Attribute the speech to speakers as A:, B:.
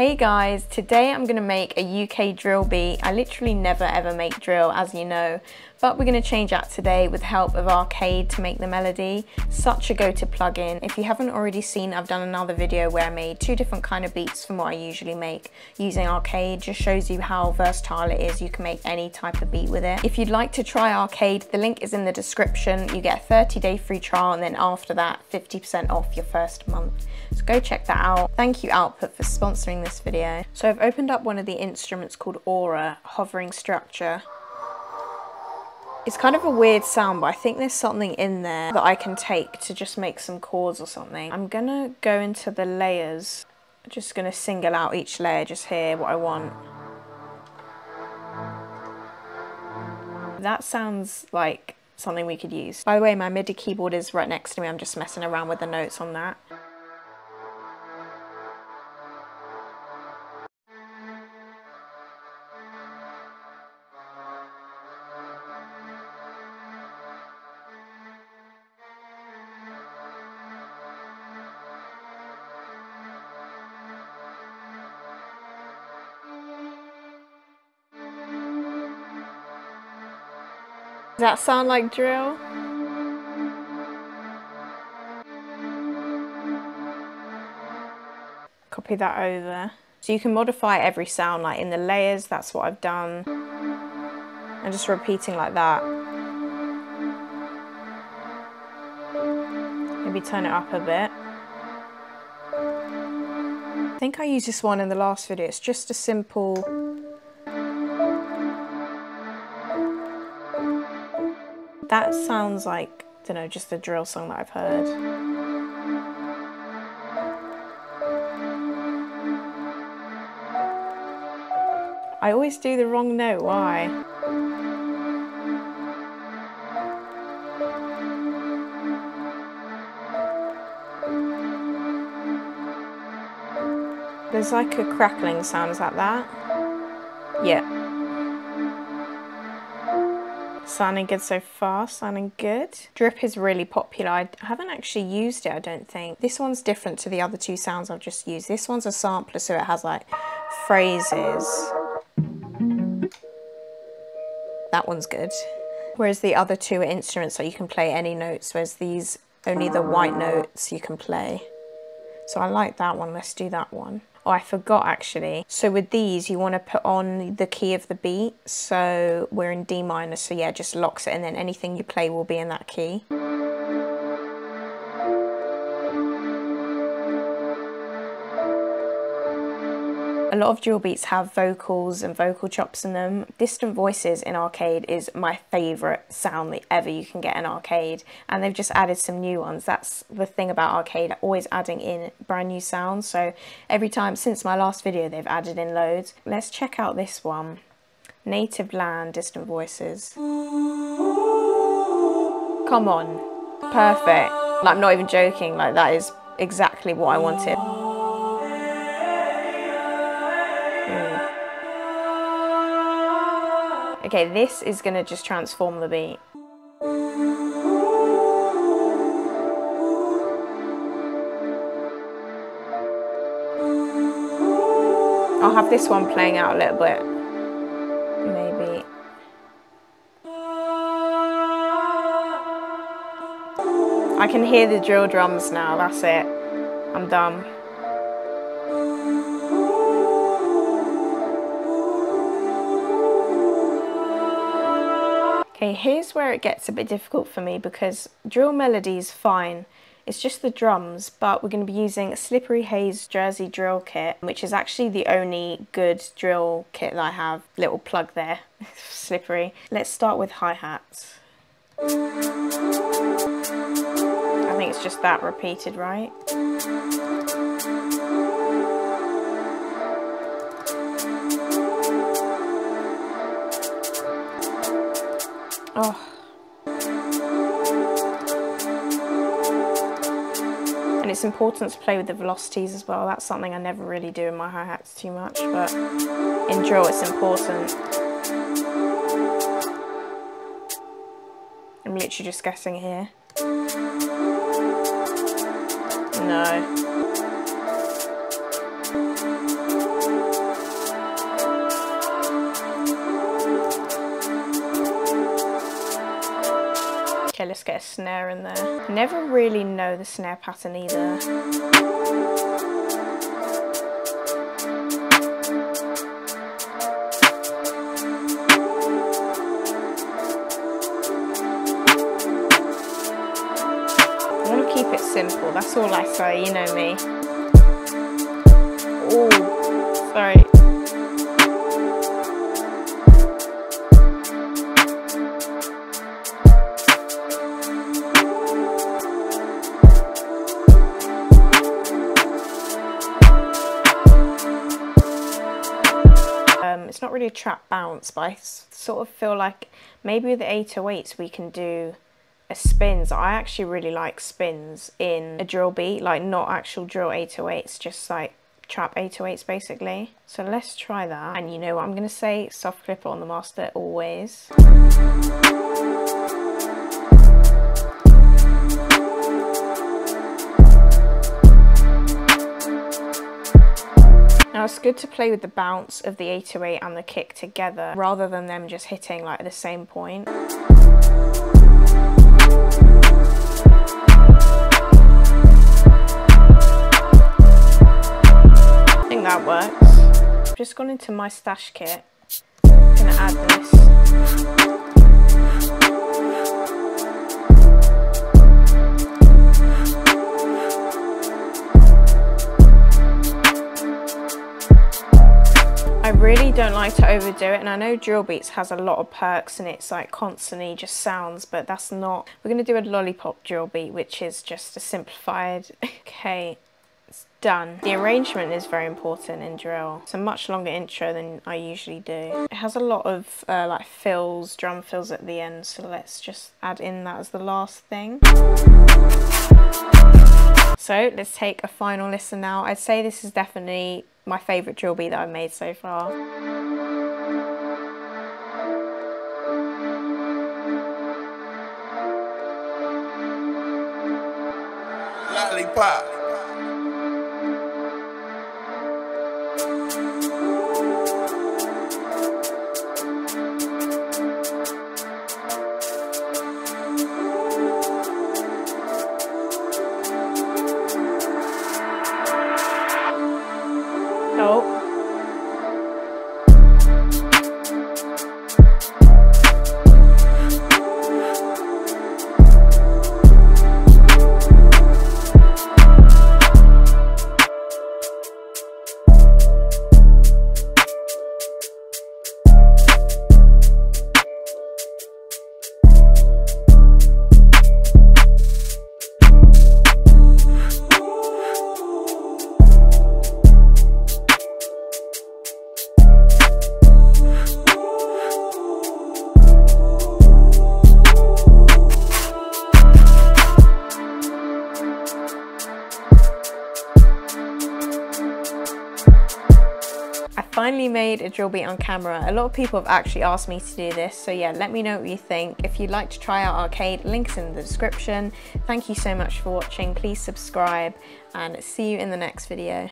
A: Hey guys, today I'm gonna make a UK drill beat. I literally never ever make drill as you know, but we're gonna change that today with the help of Arcade to make the melody. Such a go-to plugin. If you haven't already seen, I've done another video where I made two different kind of beats from what I usually make using Arcade. Just shows you how versatile it is. You can make any type of beat with it. If you'd like to try Arcade, the link is in the description. You get a 30 day free trial and then after that, 50% off your first month. So go check that out. Thank you Output for sponsoring this video. So I've opened up one of the instruments called Aura, Hovering Structure. It's kind of a weird sound, but I think there's something in there that I can take to just make some chords or something. I'm gonna go into the layers. I'm just gonna single out each layer, just hear what I want. That sounds like something we could use. By the way, my MIDI keyboard is right next to me. I'm just messing around with the notes on that. Does that sound like drill? Copy that over. So you can modify every sound like in the layers, that's what I've done. And just repeating like that. Maybe turn it up a bit. I think I used this one in the last video. It's just a simple That sounds like, I don't know, just a drill song that I've heard. I always do the wrong note, why? There's like a crackling sound, that that? Yeah. Sounding good so far, sounding good. Drip is really popular. I haven't actually used it, I don't think. This one's different to the other two sounds I've just used. This one's a sampler, so it has like phrases. That one's good. Whereas the other two are instruments, so you can play any notes, whereas these, only the white notes you can play. So I like that one, let's do that one. Oh, I forgot actually. So with these, you want to put on the key of the beat. So we're in D minor, so yeah, just locks it and then anything you play will be in that key. A lot of drill beats have vocals and vocal chops in them. Distant Voices in Arcade is my favourite sound that ever you can get in Arcade and they've just added some new ones. That's the thing about Arcade, always adding in brand new sounds. So every time since my last video they've added in loads. Let's check out this one. Native Land, Distant Voices. Come on, perfect. Like, I'm not even joking, like that is exactly what I wanted. Okay, this is gonna just transform the beat. I'll have this one playing out a little bit. Maybe. I can hear the drill drums now, that's it. I'm done. Okay, here's where it gets a bit difficult for me because drill melody is fine. It's just the drums, but we're going to be using Slippery Haze Jersey drill kit, which is actually the only good drill kit that I have. Little plug there, slippery. Let's start with hi-hats. I think it's just that repeated, right? Oh. And it's important to play with the velocities as well. That's something I never really do in my hi-hats too much, but in drill it's important. I'm literally just guessing here. No. Let's get a snare in there. Never really know the snare pattern either. I want to keep it simple, that's all I say, you know me. Oh, sorry. It's not really a trap bounce, but I sort of feel like maybe with the 808s we can do a spins. I actually really like spins in a drill beat, like not actual drill 808s, just like trap 808s basically. So let's try that. And you know what I'm going to say? Soft clipper on the master always. Now it's good to play with the bounce of the 808 and the kick together rather than them just hitting like at the same point. I think that works. I've just gone into my stash kit. I'm gonna add this. Really don't like to overdo it and I know drill beats has a lot of percs and it's like constantly just sounds but that's not we're going to do a Lollypop drill beat which is just a simplified okay it's done. The arrangement is very important in drill. It's a much longer intro than I usually do. It has a lot of uh, like fills drum fills at the end so let's just add in that as the last thing. So let's take a final listen now. I'd say this is definitely my favourite drill beat that I've made so far. Lollypop. Finally made a drill beat on camera. A lot of people have actually asked me to do this, so yeah, let me know what you think. If you'd like to try out Arcade, links in the description. Thank you so much for watching. Please subscribe and see you in the next video.